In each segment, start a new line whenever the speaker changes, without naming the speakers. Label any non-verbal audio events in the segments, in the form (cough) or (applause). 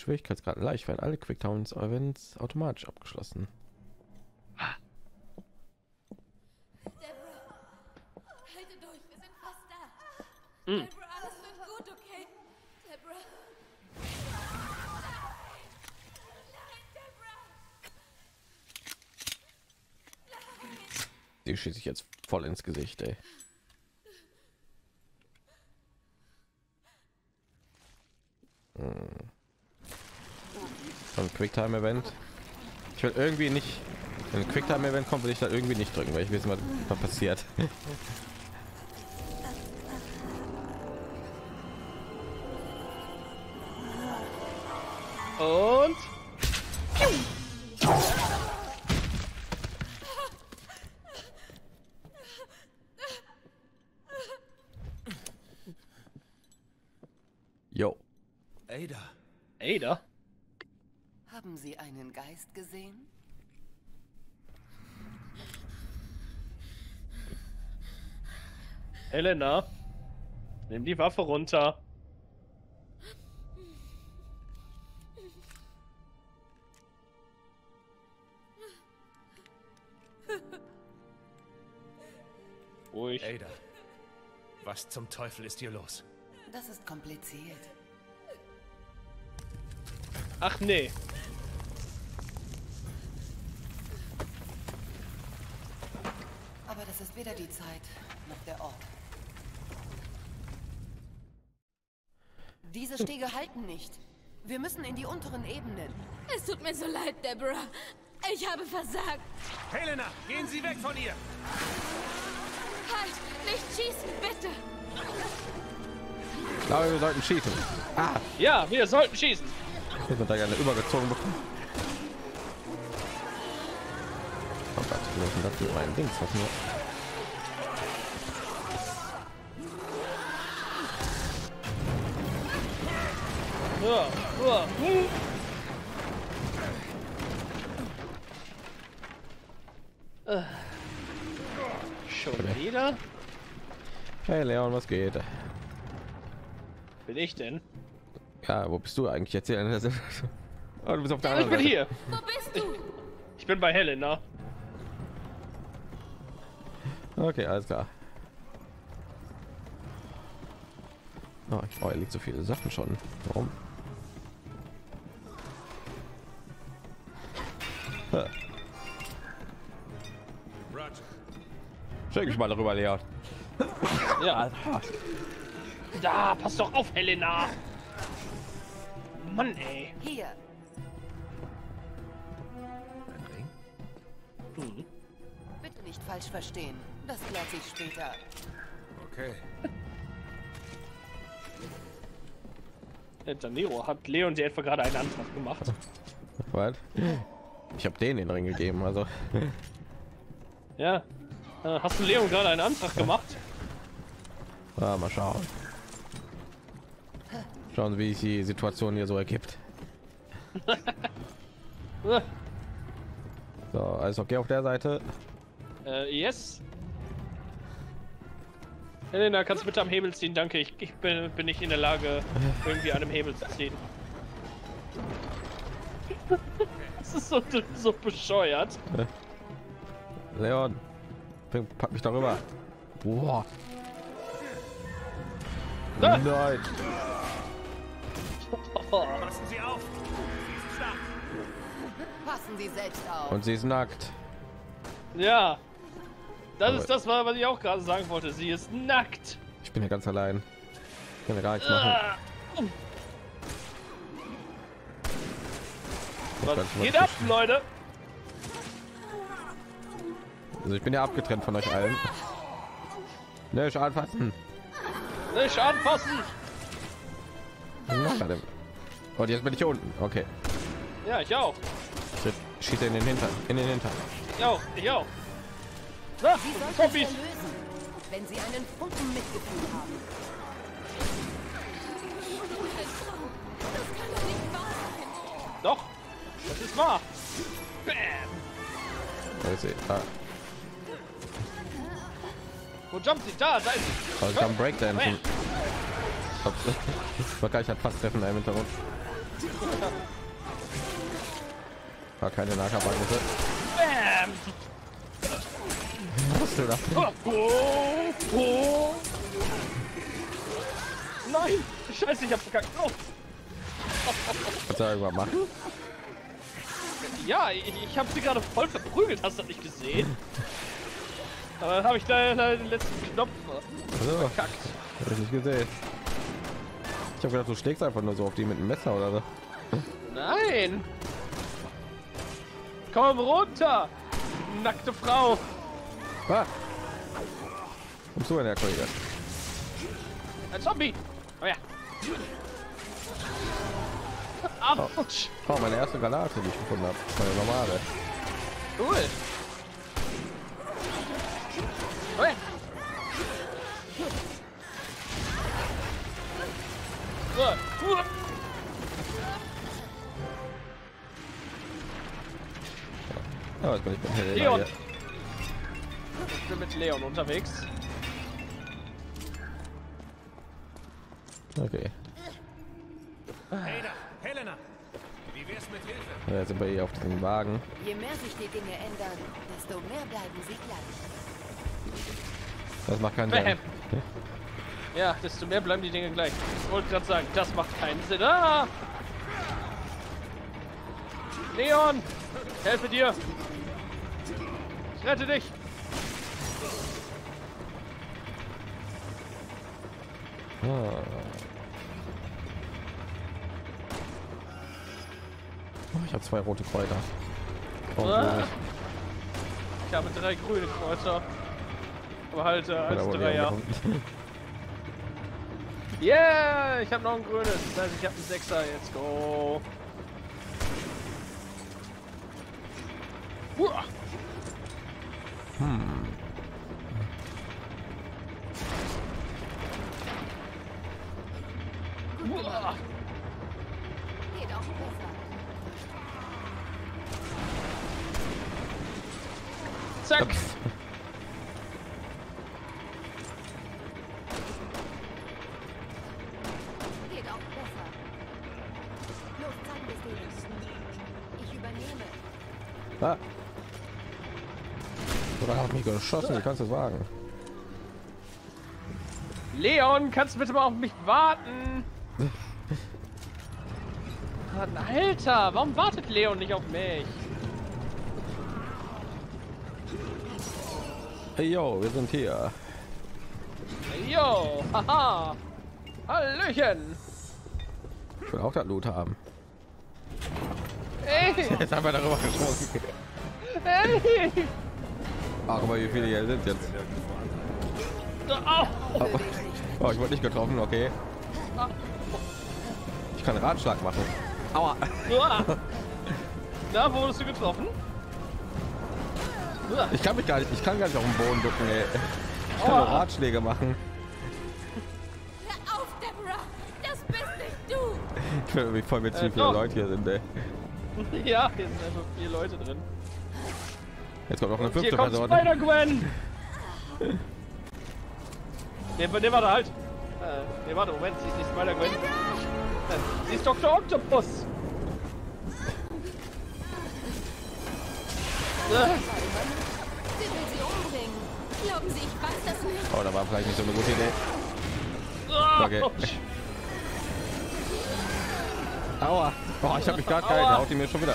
Schwierigkeitsgrad leicht werden alle Quicktowns Events automatisch abgeschlossen.
Deborah.
Die schieße ich jetzt voll ins Gesicht, ey. Hm. So ein Quicktime Event. Ich will irgendwie nicht, wenn Quicktime Event kommt, will ich da irgendwie nicht drücken, weil ich wissen, was passiert.
Und
Jo.
Ada,
Ada.
Haben Sie einen Geist gesehen?
Helena, nimm die Waffe runter. Ruhig.
Ada. Was zum Teufel ist hier los?
Das ist kompliziert.
Ach nee.
Aber das ist weder die Zeit noch der Ort. Diese Stege halten nicht. Wir müssen in die unteren Ebenen.
Es tut mir so leid, Deborah. Ich habe versagt.
Helena, gehen Sie weg von ihr!
Halt, nicht schießen, bitte.
Ich glaube, wir sollten schießen. Ah,
Ja, wir sollten schießen.
ich wird da gerne übergezogen bekommen. Oh Gott, wir müssen das mit meinen Dings was nur.
Äh. Schon wieder?
Hey Leon, was geht?
Bin ich denn?
Ja, wo bist du eigentlich jetzt hier? (laughs) Oh, du bist auf der
Ich
anderen
bin
Seite.
hier.
Wo bist du?
Ich bin bei Helena.
Okay, alles klar. Oh, ich brauche liegt so viele Sachen schon. Warum? Schick mich mal darüber, Leon.
Ja. Da, pass doch auf, Helena. Mann, ey.
Hier,
Ein Ring?
Hm.
bitte nicht falsch verstehen. Das klärt sich später.
Okay.
Der Danero hat Leon dir etwa gerade einen Antrag gemacht.
Was? (laughs) Ich habe denen den Ring gegeben, also. (laughs)
Ja. Äh, Hast du Leon gerade einen Antrag gemacht?
Ah, mal schauen. Schauen, wie sich die Situation hier so ergibt. (laughs) So, alles okay auf der Seite.
Äh, yes. Helena, kannst du bitte am Hebel ziehen? Danke, ich, ich bin, bin nicht in der Lage, irgendwie an dem Hebel zu ziehen. Das ist so, so bescheuert.
Leon, pack mich darüber. Boah.
Ah!
Nein. (laughs)
Oh,
Passen Sie auf! Sie ist stark!
Passen Sie selbst auf.
Und sie ist nackt.
ja. Das
Aber-
ist das, was ich auch gerade sagen wollte. Sie ist nackt.
Ich bin hier ganz allein. Ich kann ja gar nichts machen.
Was geht ab, Leute?
Also ich bin ja abgetrennt von euch allen. Ne, schon anfassen.
Nicht anfassen.
Warte. Und jetzt bin ich hier unten. Okay.
Ja, ich auch.
Schieße in den Hintern. In den Hintern.
Ich auch. Ich auch. Na, Zombies.
wenn Sie einen Funken Mitgefühl haben.
Doch
Das ist wahr. Bam.
Da ist. Ah.
Wo jumpt sie? Da, da ist sie.
Also kann Breakdancen. (laughs) War gleich hat fast treffen im Hintergrund. War keine Nahkampfangriff.
Bam.
Was du da?
Oh, oh, oh. Nein! Scheiße, ich hab verkackt. Oh.
Kannst du da irgendwas machen?
Ja, ich, ich habe sie gerade voll verprügelt, hast du das nicht gesehen? Aber dann habe ich da, da den letzten Knopf
Also,
verkackt.
hab ich nicht gesehen. Ich habe gedacht, du schlägst einfach nur so auf die mit dem Messer oder so.
Nein! Komm runter! Nackte Frau!
Ah. Kommst du denn her, Kollege?
Ein Zombie! Oh ja! Autsch!
Oh, meine erste Granate, die ich gefunden habe. Meine normale.
Cool! Oh! So.
Ja, jetzt bin ich mit Helena
Leon.
hier.
Ich bin mit Leon unterwegs.
Okay. Ja, Jetzt sind wir hier auf diesem Wagen.
Je mehr sich die Dinge ändern, desto mehr bleiben sie gleich.
Das macht keinen
Bam.
Sinn.
Ja, desto mehr bleiben die Dinge gleich. Ich wollte gerade sagen, das macht keinen Sinn. Ah! Leon! Helfe dir! Ich rette dich!
Ah. Ich habe zwei rote Kräuter. Oh,
Ah. Ich habe drei grüne Kreuzer. Aber halt äh, als
die
Dreier. (laughs) Yeah! Ich habe noch ein grünes. Das heißt, ich habe einen Sechser. Jetzt go! Uah.
Geht auch besser.
Zack!
Geht auch besser. Los, zeigen wir es denen. Ich übernehme.
Ah. Oder hat mich geschossen? Wie kannst du das wagen?
Leon, kannst du bitte mal auf mich warten? Alter, warum wartet Leon nicht auf mich?
Hey yo, wir sind hier.
Jo, haha. Hallöchen.
Ich will auch das Loot haben.
Ey, (laughs)
Jetzt haben wir darüber gesprochen.
ey.
Ach, aber wie viele hier sind jetzt? Oh, ich wurde nicht getroffen, okay. Ich kann Ratschlag machen. Aua.
Wo wurdest du getroffen?
Ich kann mich gar nicht, ich kann gar nicht auf den Boden ducken, ey. Ich kann nur. Ratschläge machen.
Hör auf, Deborah! Das bist nicht du!
Ich bin irgendwie voll mit wie
Äh,
viele
doch.
Leute hier sind, ey. (laughs)
Ja, hier sind einfach vier Leute drin.
Jetzt kommt noch eine fünfte Person.
Spider-Gwen. Der, der war da halt. Äh, nee, warte, Moment, sie ist nicht Spider-Gwen. Äh, Sie ist Dr. Octopus.
Glauben Sie, ich weiß das nicht?
Oh, da war vielleicht nicht so eine gute Idee.
ah,
Okay. Aua. Oh, ich habe mich gerade gehalten. Haut die mir schon wieder.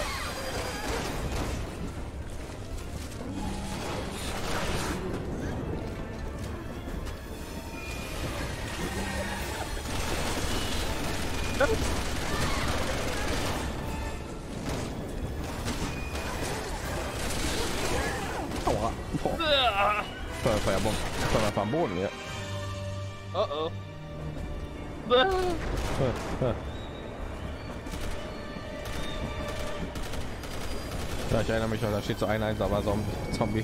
Erinnere mich noch, da steht so ein einsamer Zom- Zombie.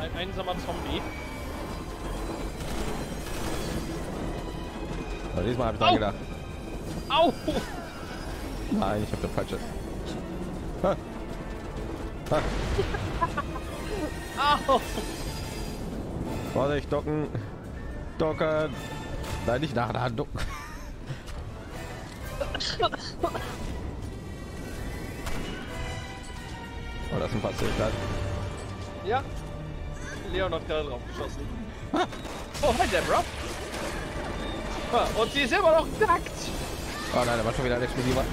Ein einsamer Zombie.
Aber diesmal habe ich dran
Au.
gedacht.
Au!
Nein, ich habe der falsche. Ha. Ha. (laughs)
Au!
Vorsicht, docken. Docken. Nein, nicht nach der ducken. Oh, ein passiert.
Ja. Leon hat gerade drauf geschossen. Oh, hi Deborah. Ah, Und sie ist immer noch nackt.
Oh nein, da war schon wieder ein explosiver.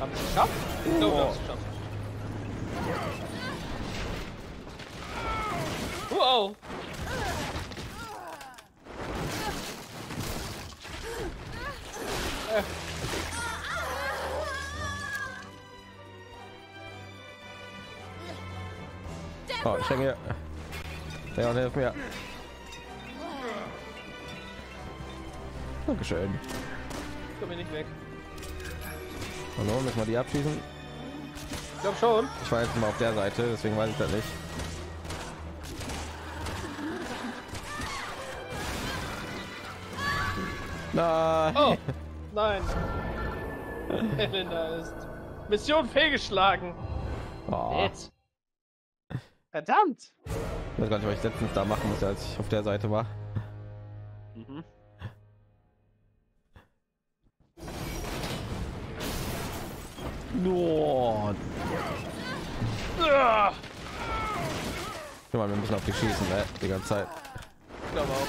Haben sie es geschafft? Ich
Oh, ich hänge hier. Ja, hilf mir. Dankeschön.
Komm mir nicht weg.
Hallo, müssen wir die abschießen?
Ich glaube schon.
Ich war jetzt mal auf der Seite, deswegen weiß ich das nicht. Nein.
Oh, (laughs) nein. Helena ist Mission fehlgeschlagen.
Oh.
Jetzt. Verdammt.
Ich weiß gar nicht, was ich letztens da machen musste, als ich auf der Seite war.
Mhm.
No.
Ah,
Guck mal, wir müssen auf die schießen, ne? Die ganze Zeit.
Ich glaube auch.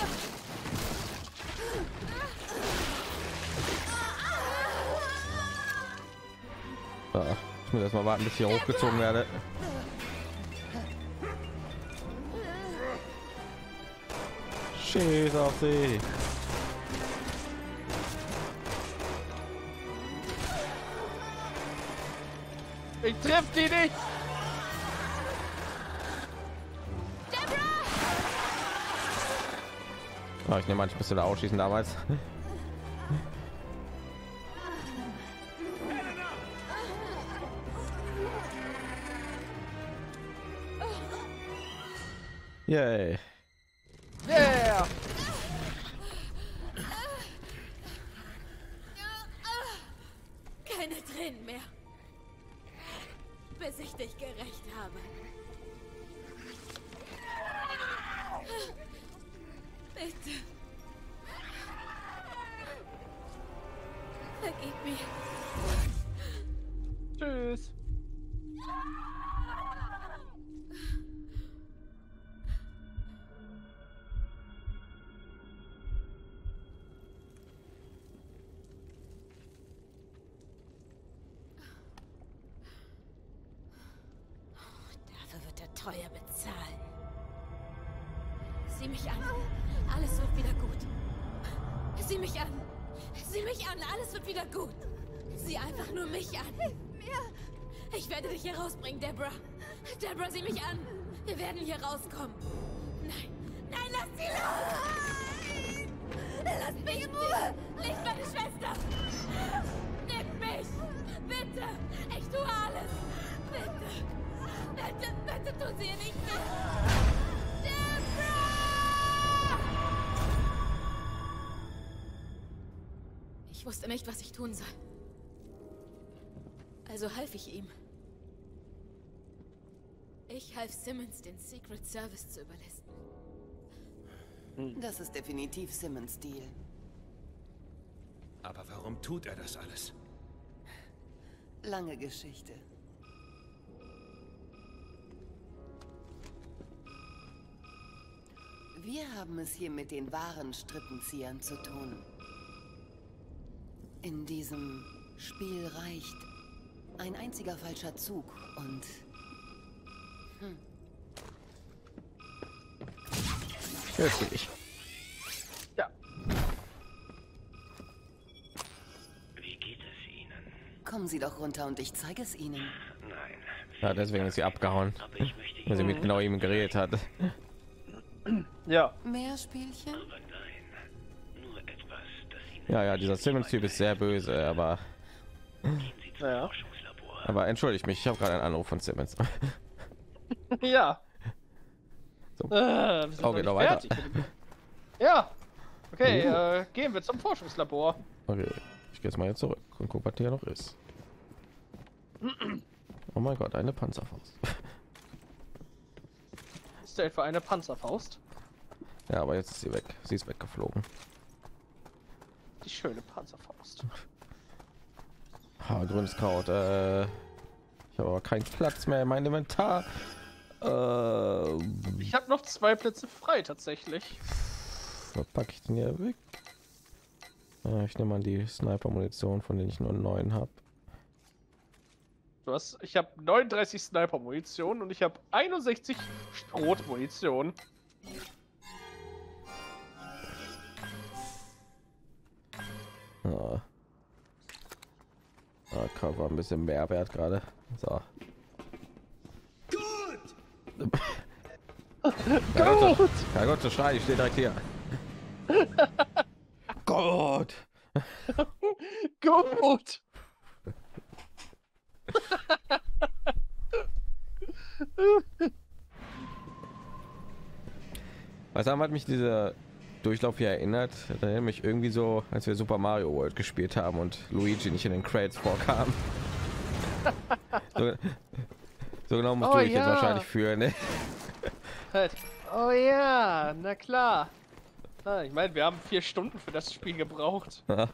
Ja, ich muss erst mal warten, bis ich hier hochgezogen werde. Schieß auf sie.
Ich triff die nicht.
Oh, ich nehme manchmal bisschen ausschießen damals. Yay.
Gerecht habe. Bitte. Vergib mir.
Tschüss.
Deborah, sieh mich an. Wir werden hier rauskommen. Nein. Nein, lass sie los. Lass mich in Ruhe. Nicht meine Schwester. Nimm mich. Bitte. Ich tue alles. Bitte. Bitte, bitte tun Sie nicht mehr. Deborah! Ich wusste nicht, was ich tun soll. Also half ich ihm. Ich half Simmons, den Secret Service zu überlisten.
Das ist definitiv Simmons Deal.
Aber warum tut er das alles?
Lange Geschichte. Wir haben es hier mit den wahren Strippenziehern zu tun. In diesem Spiel reicht ein einziger falscher Zug und
Jetzt bin ich.
Ja.
Wie geht es Ihnen?
kommen Sie doch runter und ich zeige es Ihnen.
Nein,
Ja, deswegen ist sie abgehauen,
aber ich möchte
weil sie
Ihnen
mit genau ihm geredet hat.
Ja.
Mehr Spielchen?
aber nein. Nur etwas, das Ihnen
Ja, ja, dieser Simmons-Typ ist sehr böse, aber.
Forschungslabor.
aber entschuldigt mich, ich habe gerade einen Anruf von Simmons.
Ja.
So.
Äh, wir sind
Oh,
noch
weiter.
Ja. Okay, äh, gehen wir zum Forschungslabor.
Okay, ich gehe jetzt mal hier zurück und guck, was hier noch ist. Oh mein Gott, eine Panzerfaust. (laughs)
Ist da etwa eine Panzerfaust?
Ja, aber jetzt ist sie weg. Sie ist weggeflogen.
Die schöne Panzerfaust.
Ha, grünes Kraut. Äh, ich habe aber keinen Platz mehr in meinem Inventar. Äh,
Ich habe noch zwei Plätze frei tatsächlich.
was packe ich denn hier weg? Äh, ich nehme mal die Sniper-Munition, von denen ich nur neun habe.
Du hast, ich habe 39 Sniper-Munition und ich habe 61 Schrot-Munition.
Ja. Ah, Kraut war ein bisschen mehr wert gerade. So. Gut. Ja Gott, so schrei, ich stehe direkt hier. Gott. (laughs)
Gut.
Weißt du, hat mich dieser Durchlauf hier erinnert? Das erinnert mich irgendwie so, als wir Super Mario World gespielt haben und Luigi nicht in den Crates vorkam. (laughs) so, so genau musst
Oh
du dich jetzt
ja.
wahrscheinlich fühlen, ne?
Halt. Oh ja, na klar. Ah, ich meine, wir haben vier Stunden für das Spiel gebraucht.
Ja.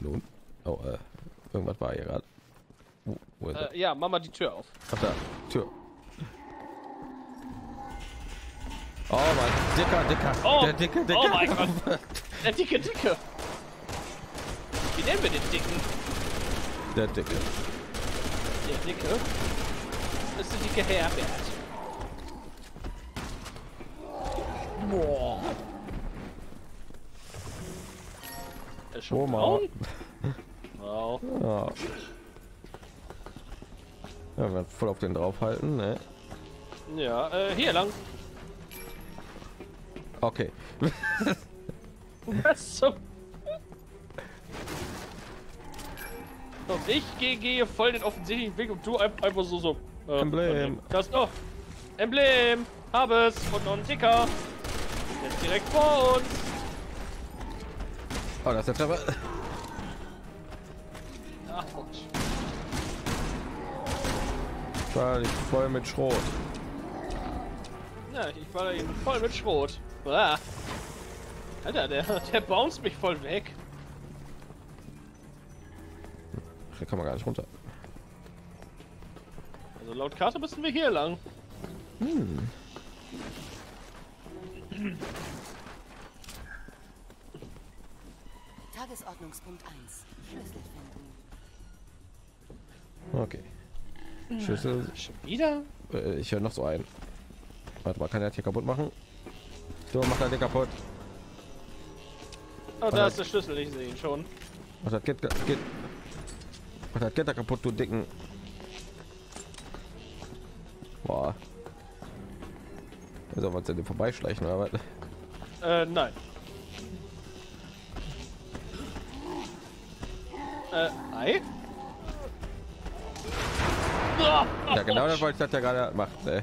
Nun. Oh, äh, irgendwas war hier gerade. Wo, wo?
Äh, ja, mach mal die Tür auf.
Ach da, Tür. Oh mein dicker, dicker,
Oh,
der dicke, dicker.
oh mein Gott. (laughs) Der dicke, dicke. Wie nennen wir den dicken?
Der dicke.
Dicke. Das ist der dicke Herbert. Boah. Er ist schon
Oh,
down? Wow.
Ja. Ja, wir werden voll auf den draufhalten, ne?
Ja, äh, hier lang.
Okay. (laughs)
Was zum... Und ich gehe, gehe voll den offensichtlichen Weg und du ein- einfach so so. äh,
Emblem.
Das noch. Emblem. Hab es. Und noch ein Ticker. Jetzt direkt vor uns.
Oh, das ist aber.
Ach, Gott.
War ich voll mit Schrot.
Ja, ich war eben voll mit Schrot. Alter, der, der bounced mich voll weg.
Da kann man gar nicht runter.
Also laut Karte müssen wir hier lang.
Tagesordnungspunkt 1. Schlüssel finden.
Okay. Schlüssel.
Schon wieder?
Äh, ich höre noch so einen. Warte mal, kann er hier kaputt machen? So, macht er den kaputt.
Oh, da ist der Schlüssel, ich sehe ihn schon.
Das geht, geht. Macht das Gitter kaputt, du dicken. Boah. Also was denn vorbeischleichen oder was?
Äh, nein. Äh, Ei?
Ja, genau das wollte ich das ja gerade macht. Ey.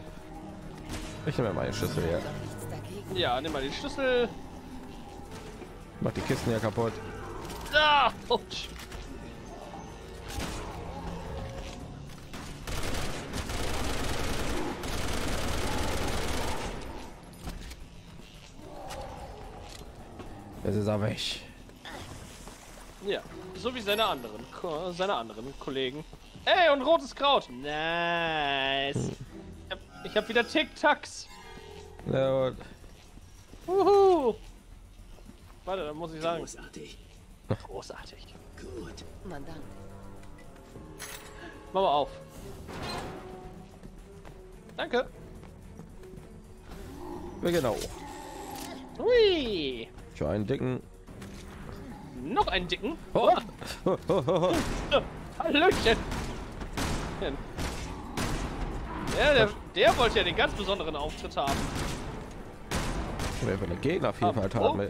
Ich nehme mal den Schlüssel
dagegen.
Ja, nimm mal den Schlüssel.
Mach die Kisten hier kaputt.
Ah, ouch.
Das ist aber ich.
Ja, so wie seine anderen, seine anderen Kollegen. Ey, und rotes Kraut. Nice. Ich hab, ich hab wieder Tic-Tacs.
Ja, und
Uhu. Warte, da muss ich sagen.
Großartig.
Großartig.
Gut.
Mandant.
Mach mal auf. Danke.
ja, genau.
Hui.
Für einen dicken.
Noch einen dicken.
Oh.
Hallöchen. Ja, der, der wollte ja den ganz besonderen Auftritt haben.
Wer für eine Gegnervielfalt
Ah,
haben.
oh.
ey.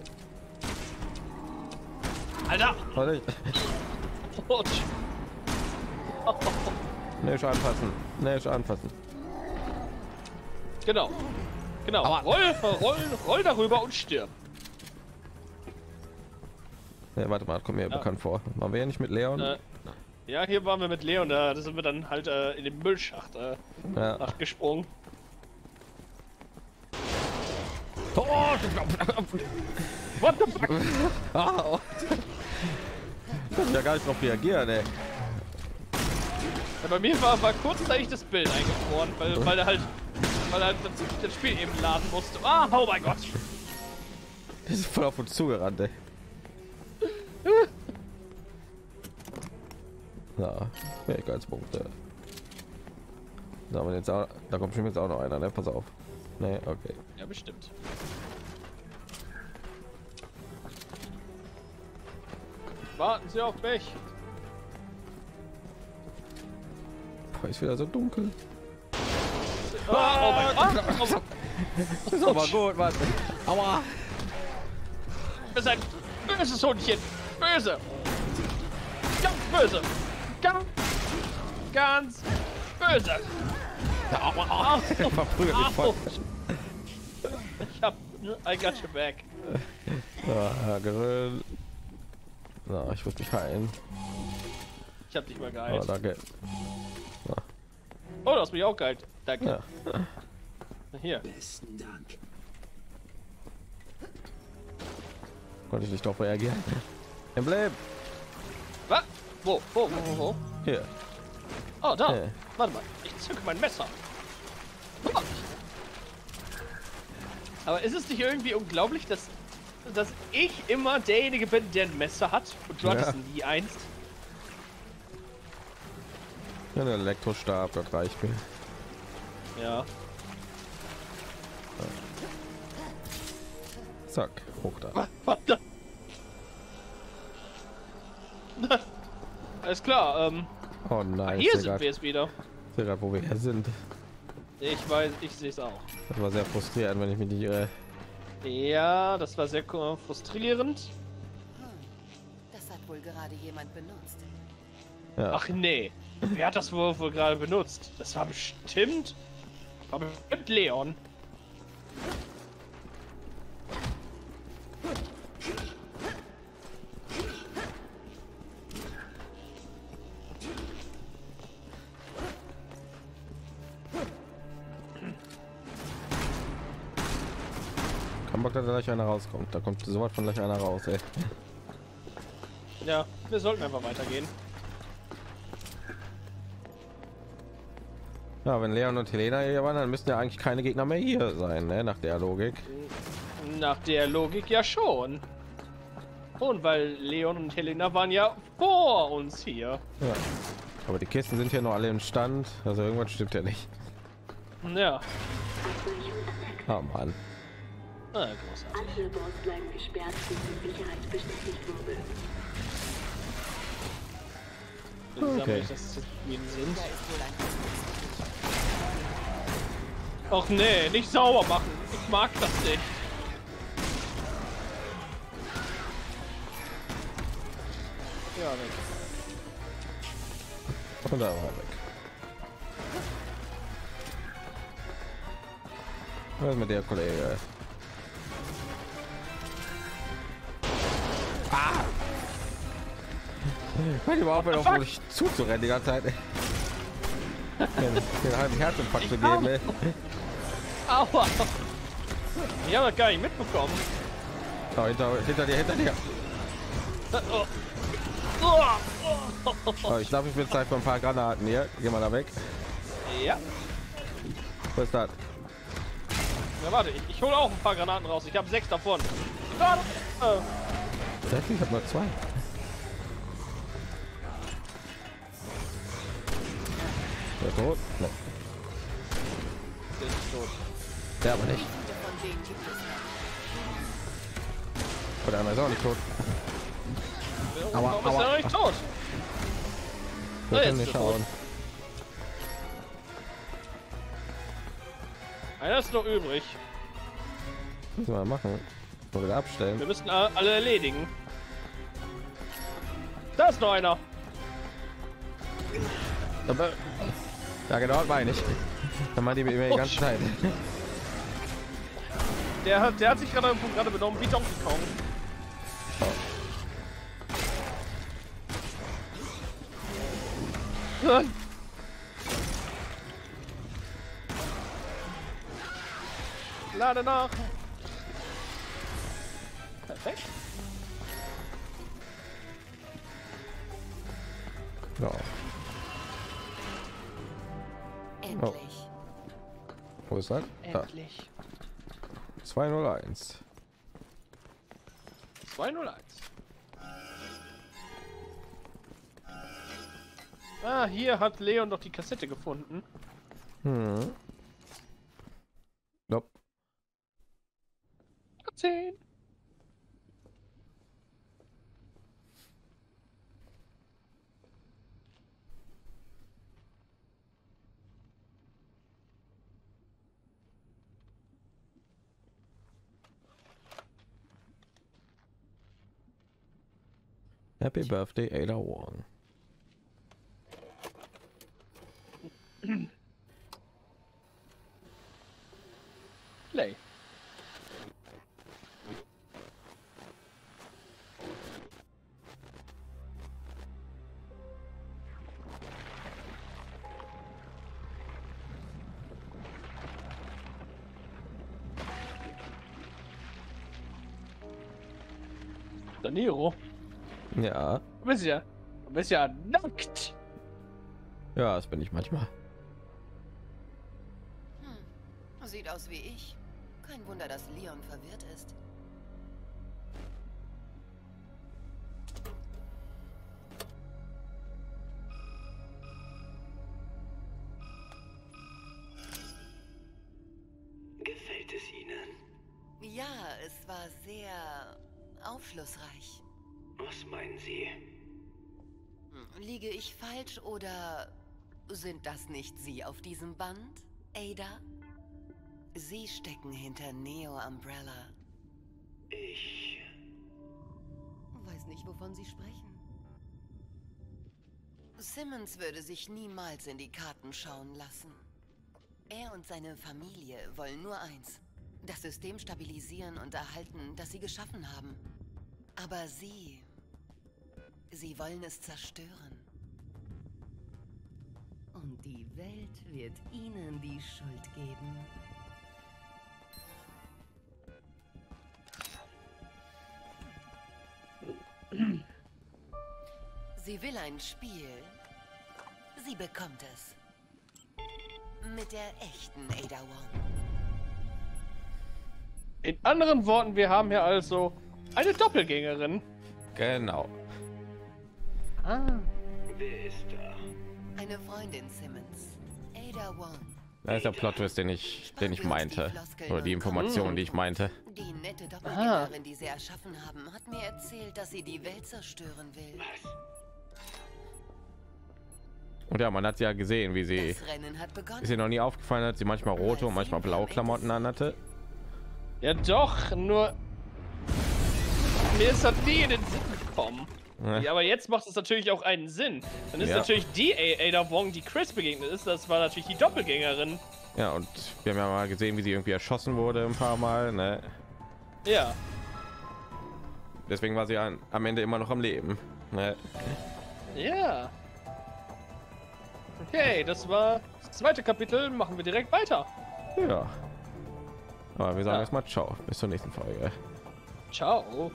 Alter.
Warte,
Autsch.
Nicht anfassen. Nicht anfassen.
Genau. Genau.
Aua.
Roll, roll, roll darüber und stirb.
Ja, warte mal, kommt mir
Ja.
bekannt vor. Waren wir ja nicht mit Leon?
Äh, Ja, hier waren wir mit Leon, da sind wir dann halt äh, in den Müllschacht äh,
Ja.
nachgesprungen.
Oh, (laughs)
What the fuck? (laughs)
oh. Ich kann ja gar nicht drauf reagieren, ey.
Ja, bei mir war, war kurzzeitig das Bild eingefroren, weil, weil er halt, weil er halt das, das Spiel eben laden musste. Ah, oh mein Gott!
Das (laughs) ist voll auf uns zugerannt, ey. Ja, Fähigkeitspunkte. Da, haben wir jetzt auch, da kommt schon jetzt auch noch einer, ne? Pass auf. Nee, okay.
Ja, bestimmt. Warten Sie auf mich!
Boah, ist wieder so dunkel.
Ah, oh mein Gott! Ah, oh,
Das (laughs) ist aber gut, Mann. Aua.
das ist ein böses Hundchen! Böse! Ganz böse! Ganz, ganz böse!
Aua.
Au. (laughs)
Verprügelt mich voll.
Ich hab. I got your back.
Ja, Grill. Na, ich würde mich heilen.
Ich hab dich mal
Oh,
geheilt.
danke.
Oh, du hast mich auch geheilt. Danke.
Ja.
Hier.
Konnte ich nicht darauf reagieren. Emblem.
Was? Wo? Wo? Wo? Wo?
Hier.
Oh, da.
Ja.
Warte mal. Ich zücke mein Messer. Oh. Aber ist es nicht irgendwie unglaublich, dass, dass ich immer derjenige bin, der ein Messer hat und du
Ja.
hattest nie eins?
Ja, der Elektrostab, das reicht mir.
Ja.
Zack, hoch da.
Was? (laughs) Alles klar, ähm,
Oh nein,
hier sind
sehe
wir
grad-
jetzt wieder.
sehe grad, wo wir hier sind.
Ich weiß, ich sehe es auch.
Das war sehr frustrierend, wenn ich mich nicht irre.
Ja, das war sehr äh, frustrierend.
Das hat wohl gerade jemand benutzt.
Ja.
Ach nee, wer hat das wohl, wohl gerade benutzt? Das war bestimmt, war bestimmt Leon.
Kein Bock, dass da gleich einer rauskommt. Da kommt so was von gleich einer raus, ey.
Ja, wir sollten einfach weitergehen.
Ja, wenn Leon und Helena hier waren, dann müssten ja eigentlich keine Gegner mehr hier sein, ne? Nach der Logik.
Nach der Logik ja schon. Und weil Leon und Helena waren ja vor uns hier.
Ja. Aber die Kisten sind hier noch alle im Stand. Also irgendwas stimmt ja nicht.
Ja,
Ah, Mann.
Ah, großartig.
Alle Boards bleiben gesperrt, bis die Sicherheit bestätigt wurde.
Langsam,
Okay.
dass das zufrieden sind. Ach nee, nicht sauber machen. Ich mag das nicht. Ja, weg.
Und da war er weg. Was ist mit der Kollege? Ich überhaupt nicht auf, mich zuzurennen die ganze Zeit. Den, den halben Herzinfarkt zu geben. ey.
Aua! Ich habe das gar nicht mitbekommen.
Oh, hinter, hinter dir, hinter dir.
Oh. Oh. Oh.
Ich glaube, ich bin Zeit für ein paar Granaten hier. Geh mal da weg.
Ja.
Was ist das?
Ja, warte, ich, ich hole auch ein paar Granaten raus. Ich habe sechs davon. Äh,
Ich habe nur zwei. Tot? Nee.
der ist tot.
Der aber nicht.
Viele von denen gibt es noch.
Und der andere ist auch nicht tot. Aua,
Warum ist
aua.
er noch nicht tot?
Wir können nicht
ist
schauen.
Einer ist noch übrig.
Müssen wir machen. Wieder abstellen.
Wir müssen alle erledigen. Da ist noch einer.
Aber, ja, genau, meine ich. Dann machen die mir die
Oh,
ganze
shit.
Zeit.
Der hat, der hat sich gerade gerade benommen wie Donkey Kong. (laughs) Lade nach.
Endlich.
Wo ist? Da.
Endlich.
201.
201. Ah, hier hat Leon doch die Kassette gefunden.
Hm. Nope.
10.
Happy Birthday, Ada Wong.
Play. Daniro,
Ja,
du bist ja, du bist ja nackt.
ja, das bin ich manchmal.
Hm. Sieht aus wie ich. Kein Wunder, dass Leon verwirrt ist. Ich falsch oder sind das nicht Sie auf diesem Band, Ada? Sie stecken hinter Neo Umbrella.
Ich.
Weiß nicht, wovon Sie sprechen. Simmons würde sich niemals in die Karten schauen lassen. Er und seine Familie wollen nur eins. Das System stabilisieren und erhalten, das sie geschaffen haben. Aber sie... Sie wollen es zerstören. Und die Welt wird ihnen die Schuld geben. Sie will ein Spiel. Sie bekommt es. Mit der echten Ada Wong.
In anderen Worten, wir haben hier also eine Doppelgängerin.
Genau.
Ah.
Wer ist da?
Eine Freundin Simmons. Ada Wong.
Da ist der Plot Twist, den ich, den ich meinte. Oder die Information, die ich meinte.
Die nette Doppelgängerin, die sie erschaffen haben, hat mir erzählt, dass sie die Welt zerstören will.
Und ja, man hat ja gesehen, wie sie
Das Rennen hat begonnen.
ist ihr noch nie aufgefallen hat, sie manchmal rote und manchmal blaue Klamotten anhatte.
Ja doch, nur mir ist das nie in den Sinn gekommen.
Ja.
Aber jetzt macht es natürlich auch einen Sinn. Dann ist
Ja.
natürlich die Ada Wong, die Chris begegnet ist, das war natürlich die Doppelgängerin.
Ja, und wir haben ja mal gesehen, wie sie irgendwie erschossen wurde ein paar Mal. Ne?
Ja.
Deswegen war sie an, am Ende immer noch am Leben. Ne?
Ja. Okay, das war das zweite Kapitel. Machen wir direkt weiter.
Ja. Aber wir sagen
Ja.
erstmal ciao. Bis zur nächsten Folge.
Ciao.